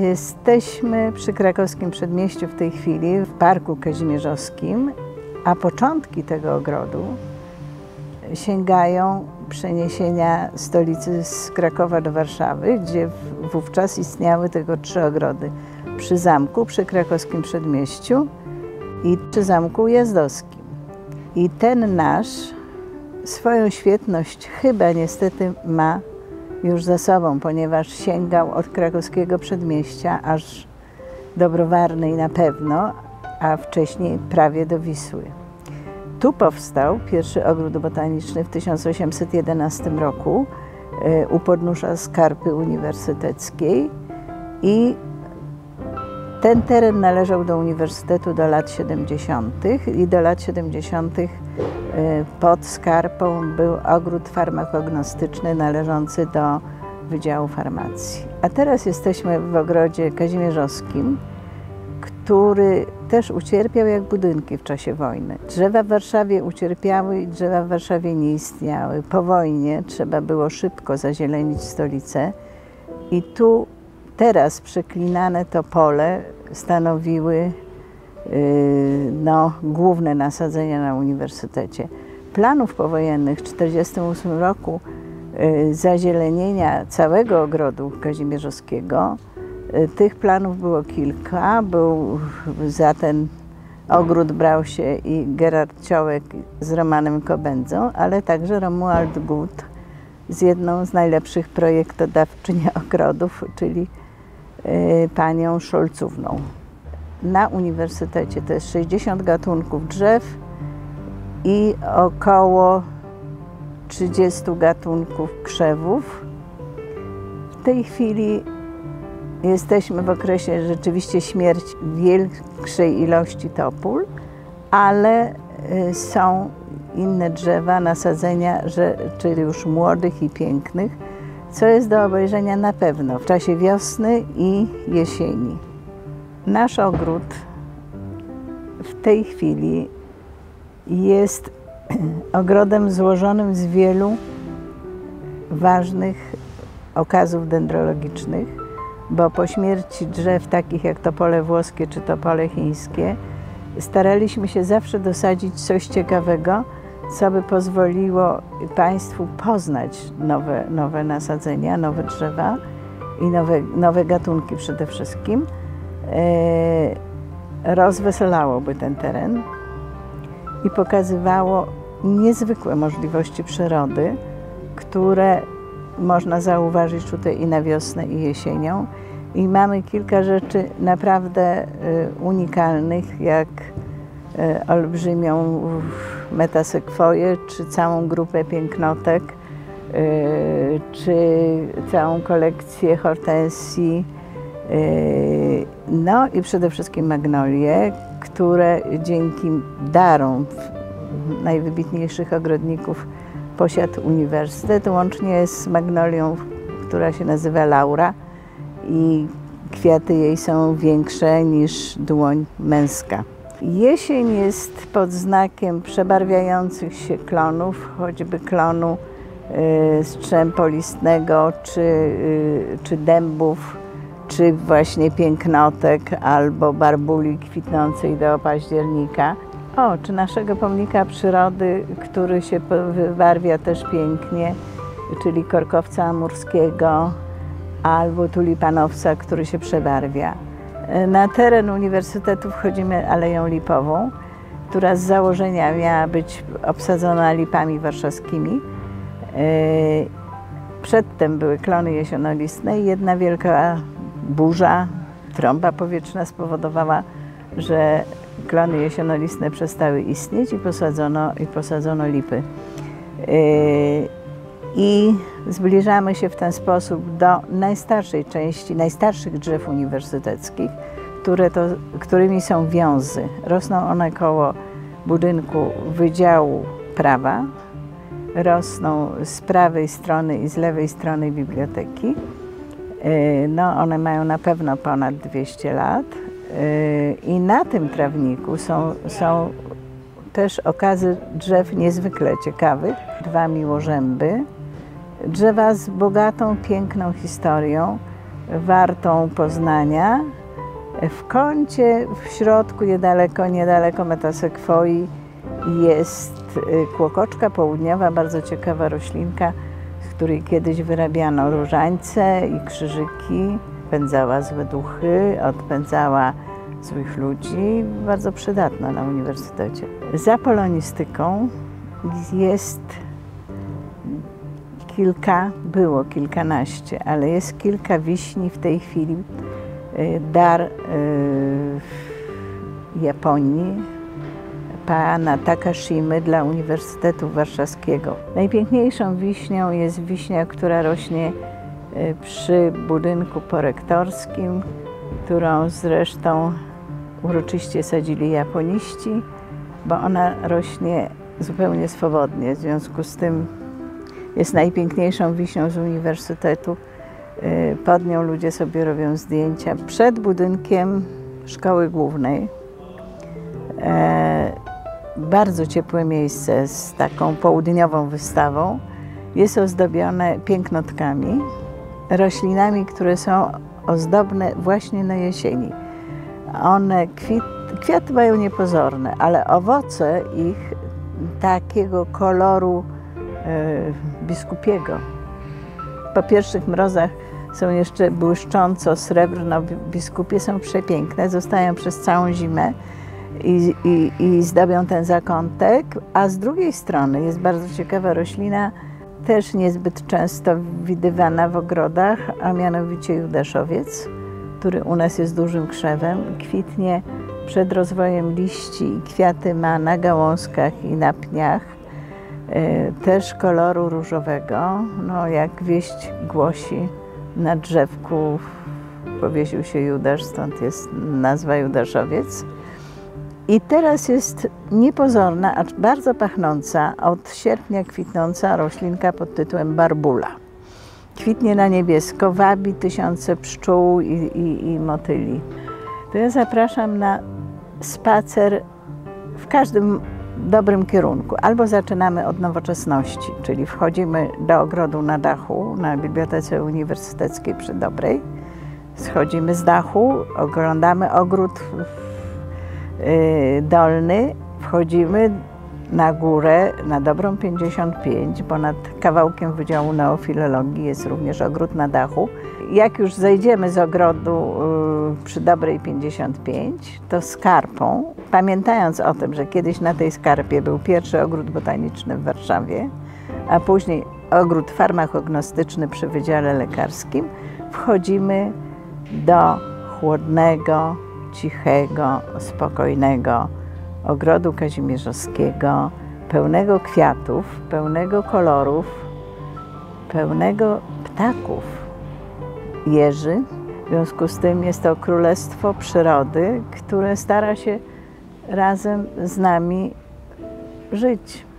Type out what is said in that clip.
Jesteśmy przy krakowskim przedmieściu w tej chwili, w Parku Kazimierzowskim, a początki tego ogrodu sięgają przeniesienia stolicy z Krakowa do Warszawy, gdzie wówczas istniały tylko trzy ogrody. Przy zamku, przy krakowskim przedmieściu i przy zamku jazdowskim. I ten nasz swoją świetność chyba niestety ma już za sobą, ponieważ sięgał od krakowskiego przedmieścia aż do Browarnej na pewno, a wcześniej prawie do Wisły. Tu powstał pierwszy ogród botaniczny w 1811 roku e, u podnóża Skarpy Uniwersyteckiej i ten teren należał do Uniwersytetu do lat 70. i do lat 70. E, pod Skarpą był ogród farmakognostyczny należący do Wydziału Farmacji. A teraz jesteśmy w ogrodzie kazimierzowskim, który też ucierpiał jak budynki w czasie wojny. Drzewa w Warszawie ucierpiały i drzewa w Warszawie nie istniały. Po wojnie trzeba było szybko zazielenić stolicę i tu teraz przeklinane topole stanowiły yy, no, główne nasadzenia na uniwersytecie. Planów powojennych w 1948 roku yy, zazielenienia całego ogrodu kazimierzowskiego Y, tych planów było kilka. Był za ten ogród brał się i Gerard Ciołek z Romanem Kobędzą, ale także Romuald Gut z jedną z najlepszych projektodawczyń ogrodów, czyli y, panią Szolcówną. Na uniwersytecie to jest 60 gatunków drzew i około 30 gatunków krzewów. W tej chwili Jesteśmy w okresie rzeczywiście śmierci większej ilości topól, ale y, są inne drzewa, nasadzenia, czyli już młodych i pięknych, co jest do obejrzenia na pewno w czasie wiosny i jesieni. Nasz ogród w tej chwili jest ogrodem złożonym z wielu ważnych okazów dendrologicznych bo po śmierci drzew takich jak topole włoskie czy topole chińskie staraliśmy się zawsze dosadzić coś ciekawego, co by pozwoliło Państwu poznać nowe, nowe nasadzenia, nowe drzewa i nowe, nowe gatunki przede wszystkim. E, rozweselałoby ten teren i pokazywało niezwykłe możliwości przyrody, które można zauważyć tutaj i na wiosnę, i jesienią. I mamy kilka rzeczy naprawdę y, unikalnych, jak y, olbrzymią metasekwoję, czy całą grupę pięknotek, y, czy całą kolekcję hortensji, no i przede wszystkim magnolie, które dzięki darom najwybitniejszych ogrodników posiadł uniwersytet, łącznie z magnolią, która się nazywa Laura i kwiaty jej są większe niż dłoń męska. Jesień jest pod znakiem przebarwiających się klonów, choćby klonu y, strzępolistnego, czy, y, czy dębów, czy właśnie pięknotek albo barbuli kwitnącej do października. O, czy naszego pomnika przyrody, który się wybarwia też pięknie, czyli korkowca amurskiego albo tulipanowca, który się przebarwia. Na teren uniwersytetu wchodzimy Aleją Lipową, która z założenia miała być obsadzona lipami warszawskimi. E, przedtem były klony jesionolistne i jedna wielka burza, trąba powietrzna spowodowała, że klony jesionolistne przestały istnieć i posadzono, i posadzono lipy. I zbliżamy się w ten sposób do najstarszej części, najstarszych drzew uniwersyteckich, które to, którymi są wiązy. Rosną one koło budynku Wydziału Prawa, rosną z prawej strony i z lewej strony biblioteki. Yy, no, one mają na pewno ponad 200 lat. I na tym trawniku są, są też okazy drzew niezwykle ciekawych. Dwa miłożęby, drzewa z bogatą, piękną historią, wartą poznania. W kącie, w środku, niedaleko, niedaleko metasekwoi jest y, kłokoczka południowa, bardzo ciekawa roślinka, z której kiedyś wyrabiano różańce i krzyżyki. Pędzała złe duchy, odpędzała złych ludzi, bardzo przydatna na uniwersytecie. Za polonistyką jest kilka, było kilkanaście, ale jest kilka wiśni w tej chwili. Y, dar y, Japonii, pana Takashimy dla Uniwersytetu Warszawskiego. Najpiękniejszą wiśnią jest wiśnia, która rośnie y, przy budynku porektorskim, którą zresztą uroczyście sadzili japoniści, bo ona rośnie zupełnie swobodnie. W związku z tym jest najpiękniejszą wiśnią z uniwersytetu. Y, pod nią ludzie sobie robią zdjęcia przed budynkiem szkoły głównej. E, bardzo ciepłe miejsce z taką południową wystawą. Jest ozdobione pięknotkami, roślinami, które są ozdobne właśnie na jesieni. One kwit, kwiaty mają niepozorne, ale owoce ich takiego koloru e, biskupiego. Po pierwszych mrozach są jeszcze błyszcząco srebrno biskupie, są przepiękne, zostają przez całą zimę i, i, i zdobią ten zakątek, a z drugiej strony jest bardzo ciekawa roślina, też niezbyt często widywana w ogrodach, a mianowicie judaszowiec, który u nas jest dużym krzewem, kwitnie przed rozwojem liści i kwiaty ma na gałązkach i na pniach, też koloru różowego, no jak wieść głosi, na drzewku powiesił się Judasz, stąd jest nazwa Judaszowiec. I teraz jest niepozorna, acz bardzo pachnąca, od sierpnia kwitnąca roślinka pod tytułem barbula. Kwitnie na niebiesko, wabi tysiące pszczół i, i, i motyli. To ja zapraszam na spacer w każdym dobrym kierunku. Albo zaczynamy od nowoczesności, czyli wchodzimy do ogrodu na dachu na Bibliotece Uniwersyteckiej przy Dobrej. Schodzimy z dachu, oglądamy ogród Y, dolny wchodzimy na górę, na dobrą 55, bo nad kawałkiem Wydziału Neofilologii jest również ogród na dachu. Jak już zejdziemy z ogrodu y, przy dobrej 55, to skarpą, pamiętając o tym, że kiedyś na tej skarpie był pierwszy ogród botaniczny w Warszawie, a później ogród farmakognostyczny przy Wydziale Lekarskim, wchodzimy do chłodnego, cichego, spokojnego ogrodu kazimierzowskiego, pełnego kwiatów, pełnego kolorów, pełnego ptaków, jeży. W związku z tym jest to królestwo przyrody, które stara się razem z nami żyć.